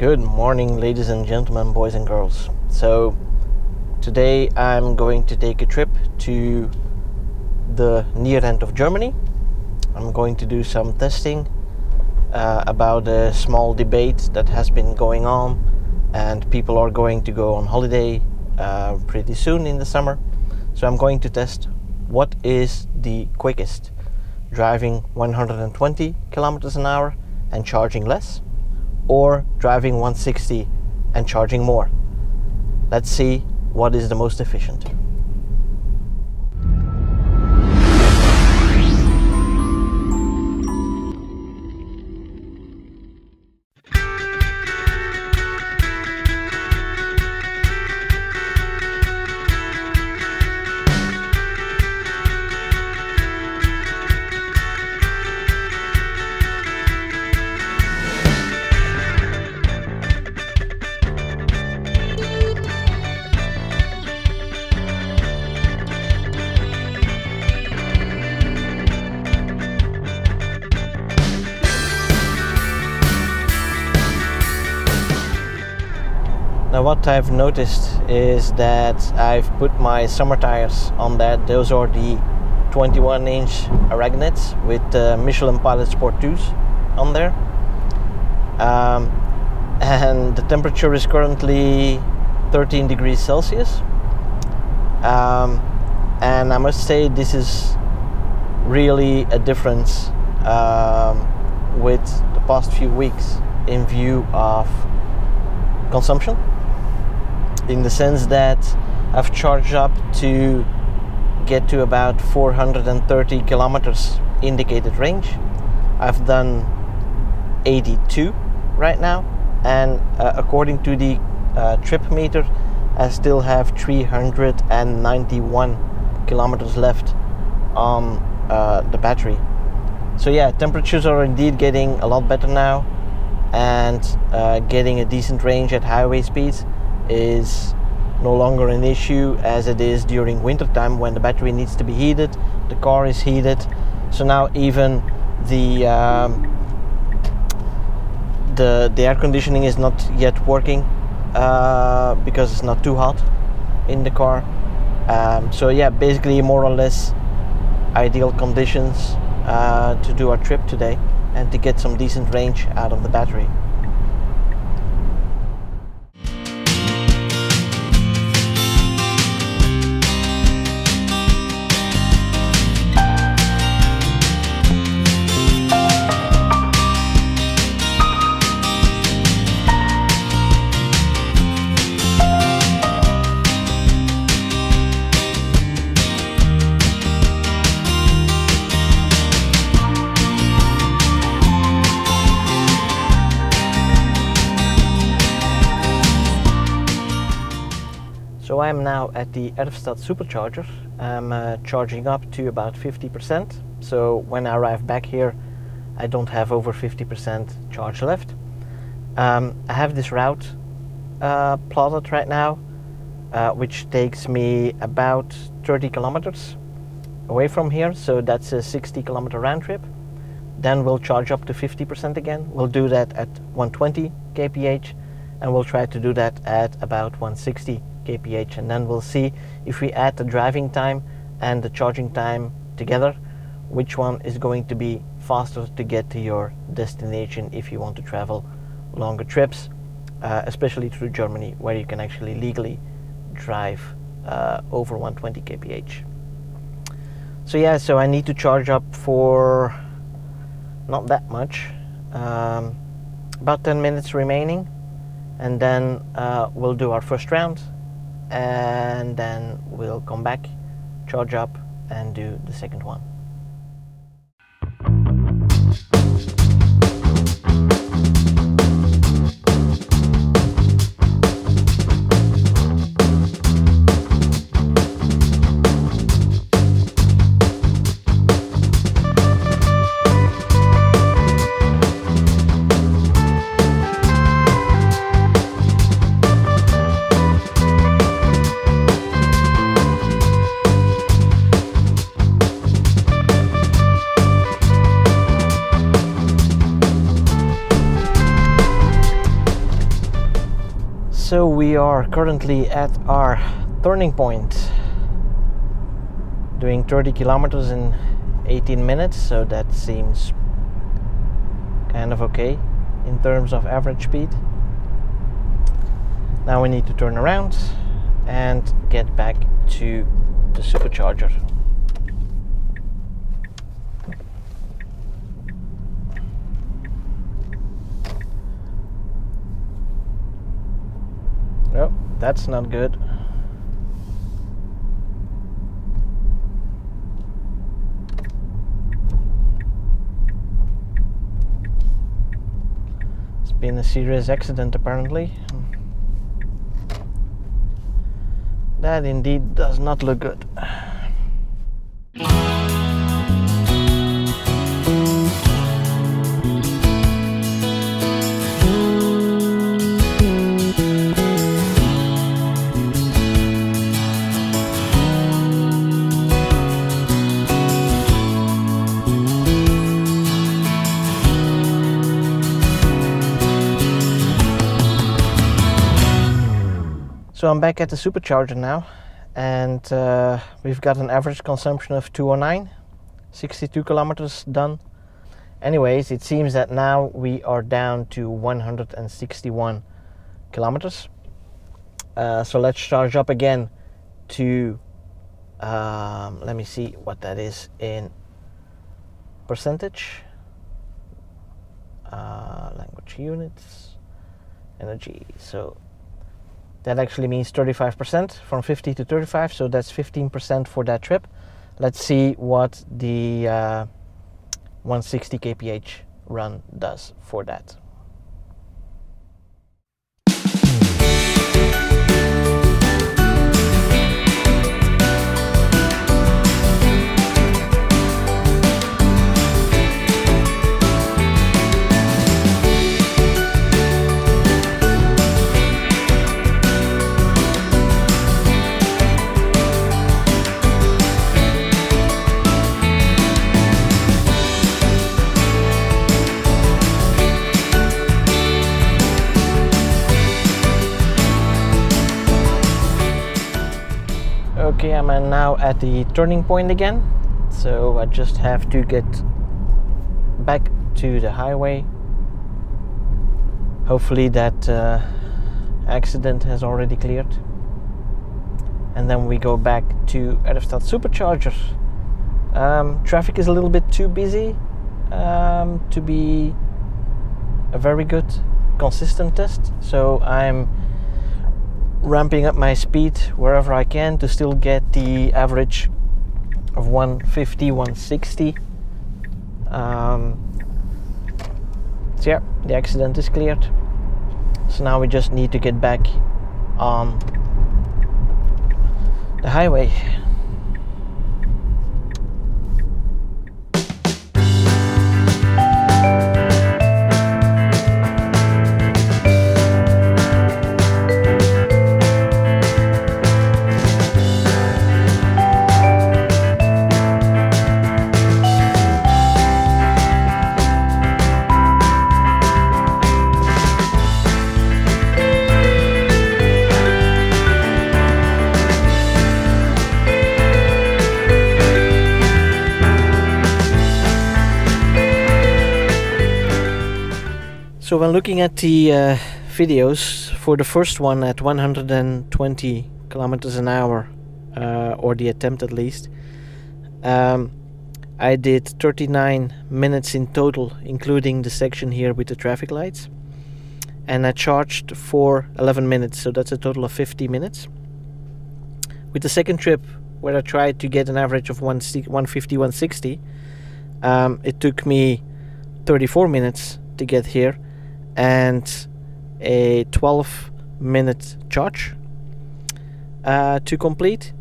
Good morning, ladies and gentlemen, boys and girls. So, today I'm going to take a trip to the near end of Germany. I'm going to do some testing uh, about a small debate that has been going on, and people are going to go on holiday uh, pretty soon in the summer. So, I'm going to test what is the quickest driving 120 kilometers an hour and charging less or driving 160 and charging more. Let's see what is the most efficient. Now what I've noticed is that I've put my summer tires on that. Those are the 21 inch Arachnids with uh, Michelin Pilot Sport 2s on there. Um, and the temperature is currently 13 degrees Celsius. Um, and I must say this is really a difference um, with the past few weeks in view of consumption in the sense that I've charged up to get to about 430 kilometers indicated range. I've done 82 right now, and uh, according to the uh, trip meter, I still have 391 kilometers left on uh, the battery. So, yeah, temperatures are indeed getting a lot better now, and uh, getting a decent range at highway speeds is no longer an issue as it is during winter time when the battery needs to be heated, the car is heated. So now even the um, the the air conditioning is not yet working uh, because it's not too hot in the car. Um, so yeah, basically more or less ideal conditions uh, to do our trip today and to get some decent range out of the battery. So I'm now at the Erftstadt supercharger. I'm uh, charging up to about 50%. So when I arrive back here, I don't have over 50% charge left. Um, I have this route uh, plotted right now, uh, which takes me about 30 kilometers away from here. So that's a 60 kilometer round trip. Then we'll charge up to 50% again. We'll do that at 120 kph and we'll try to do that at about 160 kph and then we'll see if we add the driving time and the charging time together which one is going to be faster to get to your destination if you want to travel longer trips uh, especially through Germany where you can actually legally drive uh, over 120 kph so yeah so I need to charge up for not that much um, about 10 minutes remaining and then uh, we'll do our first round and then we'll come back, charge up, and do the second one. We are currently at our turning point. Doing 30 kilometers in 18 minutes so that seems kind of okay in terms of average speed. Now we need to turn around and get back to the supercharger that's not good. It's been a serious accident apparently. That indeed does not look good. So I'm back at the supercharger now, and uh, we've got an average consumption of 209, 62 kilometers done. Anyways, it seems that now we are down to 161 kilometers. Uh, so let's charge up again to, um, let me see what that is in percentage, uh, language units, energy. So that actually means 35% from 50 to 35, so that's 15% for that trip. Let's see what the uh, 160 kph run does for that. I'm now at the turning point again. So I just have to get back to the highway. Hopefully that uh, accident has already cleared. And then we go back to Erftstadt Supercharger um, traffic is a little bit too busy um, to be a very good consistent test. So I'm ramping up my speed wherever I can to still get the average of 150 160 um, so yeah the accident is cleared. So now we just need to get back on the highway So when looking at the uh, videos for the first one at 120 kilometers an hour, uh, or the attempt at least, um, I did 39 minutes in total, including the section here with the traffic lights, and I charged for 11 minutes, so that's a total of 50 minutes. With the second trip, where I tried to get an average of 150, 160, um, it took me 34 minutes to get here and a 12 minute charge uh, to complete.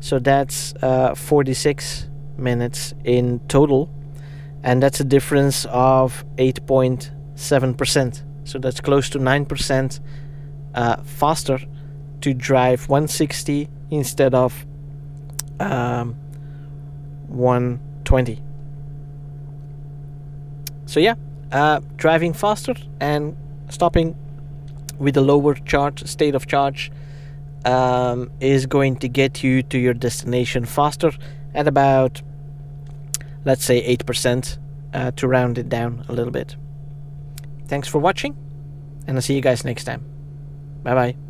So that's uh, 46 minutes in total, and that's a difference of 8.7%. So that's close to 9% uh, faster to drive 160 instead of um, 120. So, yeah, uh, driving faster and stopping with a lower charge state of charge um, is going to get you to your destination faster at about let's say 8% uh, to round it down a little bit. Thanks for watching and i'll see you guys next time. Bye bye